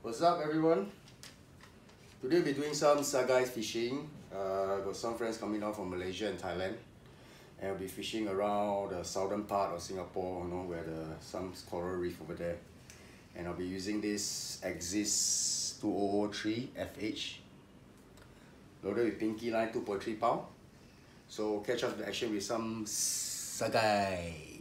What's up everyone? Today we'll be doing some sagai fishing. Uh, got some friends coming down from Malaysia and Thailand. And we'll be fishing around the southern part of Singapore, you know, where the some coral reef over there. And I'll be using this Axis 2003 FH. Loaded with pinky line 2.3 pound. So catch up the action with some sagai.